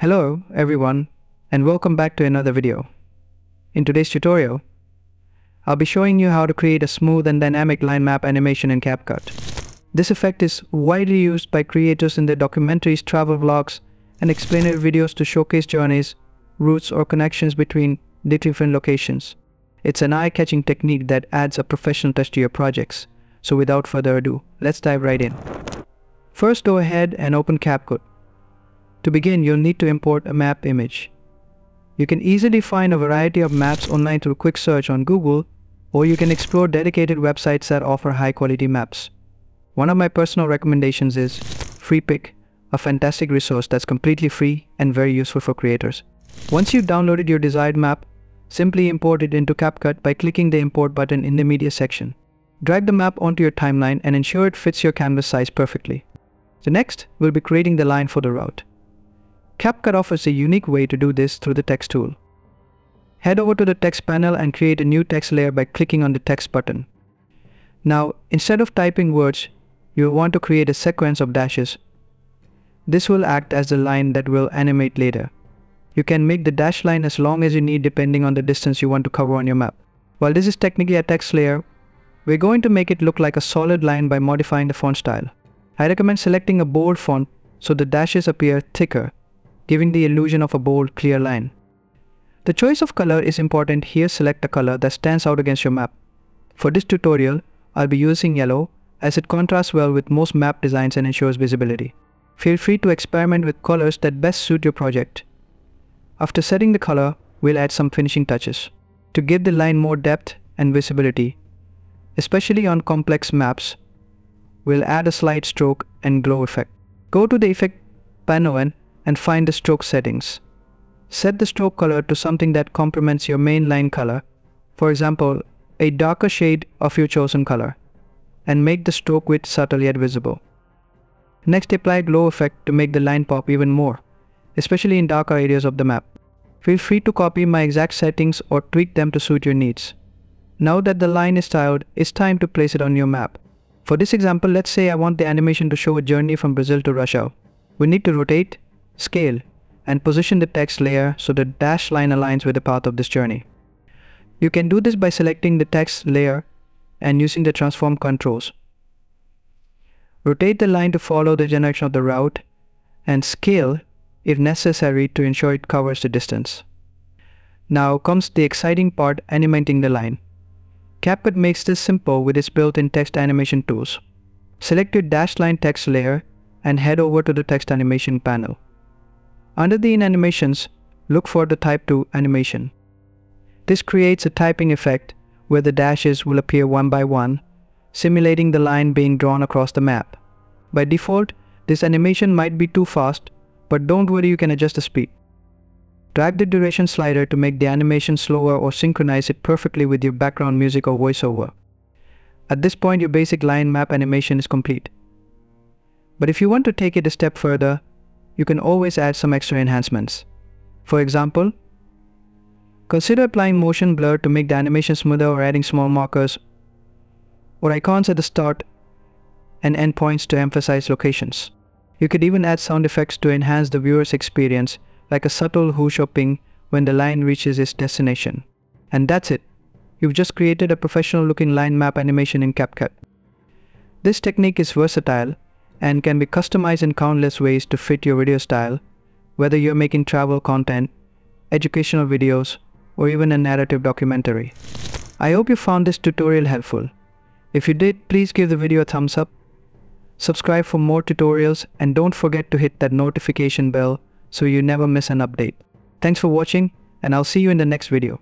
Hello everyone and welcome back to another video. In today's tutorial, I'll be showing you how to create a smooth and dynamic line map animation in CapCut. This effect is widely used by creators in their documentaries, travel vlogs, and explainer videos to showcase journeys, routes, or connections between different locations. It's an eye-catching technique that adds a professional touch to your projects. So without further ado, let's dive right in. First go ahead and open CapCut. To begin, you'll need to import a map image. You can easily find a variety of maps online through quick search on Google, or you can explore dedicated websites that offer high quality maps. One of my personal recommendations is Freepik, a fantastic resource that's completely free and very useful for creators. Once you've downloaded your desired map, simply import it into CapCut by clicking the import button in the media section. Drag the map onto your timeline and ensure it fits your canvas size perfectly. The next, we'll be creating the line for the route. CapCut offers a unique way to do this through the text tool. Head over to the text panel and create a new text layer by clicking on the text button. Now, instead of typing words, you will want to create a sequence of dashes. This will act as the line that will animate later. You can make the dash line as long as you need depending on the distance you want to cover on your map. While this is technically a text layer, we're going to make it look like a solid line by modifying the font style. I recommend selecting a bold font so the dashes appear thicker giving the illusion of a bold, clear line. The choice of color is important here select a color that stands out against your map. For this tutorial, I'll be using yellow as it contrasts well with most map designs and ensures visibility. Feel free to experiment with colors that best suit your project. After setting the color, we'll add some finishing touches. To give the line more depth and visibility, especially on complex maps, we'll add a slight stroke and glow effect. Go to the effect panel and and find the stroke settings. Set the stroke color to something that complements your main line color, for example, a darker shade of your chosen color, and make the stroke width subtle yet visible. Next apply glow effect to make the line pop even more, especially in darker areas of the map. Feel free to copy my exact settings or tweak them to suit your needs. Now that the line is styled, it's time to place it on your map. For this example, let's say I want the animation to show a journey from Brazil to Russia. We need to rotate, scale, and position the text layer so the dashed line aligns with the path of this journey. You can do this by selecting the text layer and using the transform controls. Rotate the line to follow the direction of the route and scale if necessary to ensure it covers the distance. Now comes the exciting part animating the line. CapCut makes this simple with its built-in text animation tools. Select your dashed line text layer and head over to the text animation panel. Under the in animations, look for the type 2 animation. This creates a typing effect where the dashes will appear one by one, simulating the line being drawn across the map. By default, this animation might be too fast, but don't worry you can adjust the speed. Drag the duration slider to make the animation slower or synchronize it perfectly with your background music or voiceover. At this point your basic line map animation is complete. But if you want to take it a step further, you can always add some extra enhancements. For example, consider applying motion blur to make the animation smoother or adding small markers or icons at the start and endpoints to emphasize locations. You could even add sound effects to enhance the viewer's experience, like a subtle whoosh or ping when the line reaches its destination. And that's it. You've just created a professional looking line map animation in CapCut. This technique is versatile and can be customized in countless ways to fit your video style, whether you're making travel content, educational videos, or even a narrative documentary. I hope you found this tutorial helpful. If you did, please give the video a thumbs up, subscribe for more tutorials, and don't forget to hit that notification bell so you never miss an update. Thanks for watching, and I'll see you in the next video.